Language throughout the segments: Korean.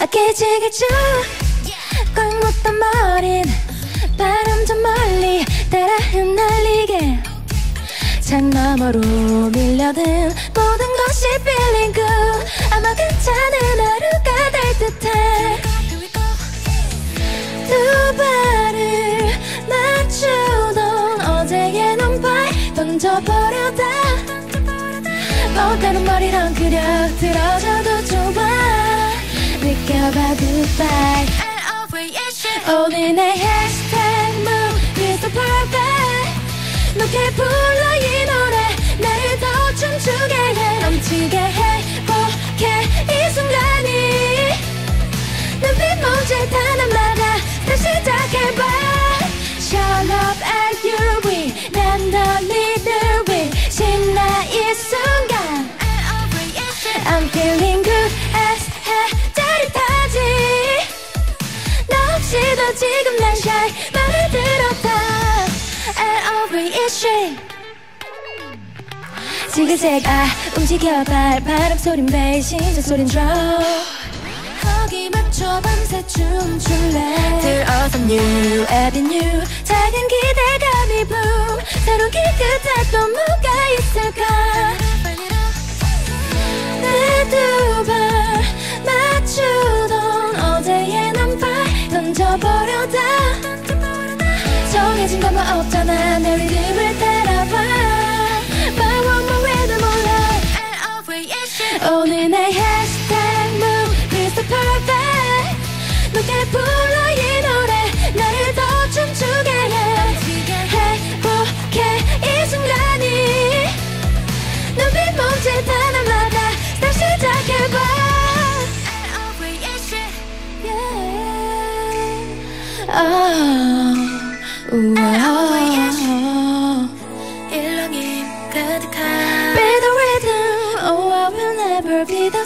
아끼지겠죠? 꽉 묶던 머린 바람 좀 멀리 따라 흩날리게. 창 너머로 밀려든 모든 것이 feeling good 아마 괜찮은 하루가 될 듯해. 두 발을 맞추던 어제의 눈발 던져버려다 멋대로 머리랑 그려 들어줘도 좋아. 느껴봐 goodbye. 오늘 내 hashtag move is the perfect. 높게 불러 이 노래 나를 더 춤추게 해. 넘치게 해보게 이 순간이. 눈빛 먼지 하나마다 다시 시작해봐. Shout up at your wing 난너 니들 위 신나 이 순간 I'm feeling good. As 해 짜릿하지. 너 없이도 지금 난 shy 들었다. And over it shake 지그재그 아 움직여 발 바람 소린 베이스 심장 소린 drum. 거기 맞춰 밤새 춤출래. 들어서 new avenue. 작은 기대감이 boom 새로운 길 끝에 또뭐 높게 불러 이 노래 나를 더 춤추게 해 행복해 이 순간이 눈빛 몸짓 하나마다 다시 시작해봐. Oh, 우와. 일렁임 가득한 Be the rhythm, oh I will never be the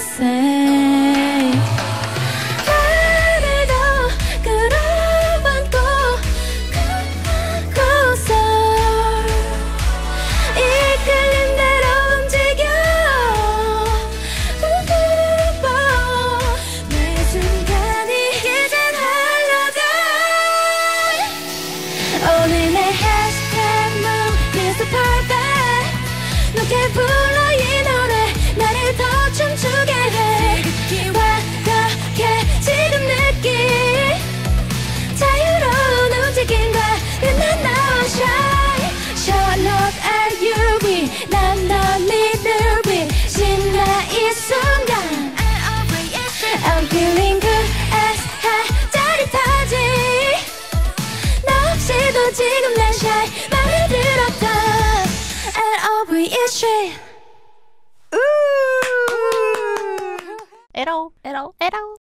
L-O-V-E straight 에러 에러 에러